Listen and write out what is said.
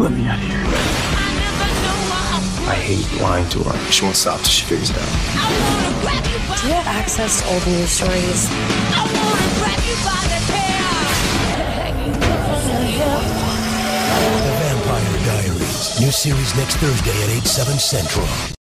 Let me out of here. I hate lying to her. She won't stop till she figures it out. Do you have access to old news stories? The Vampire Diaries. New series next Thursday at 8, 7 central.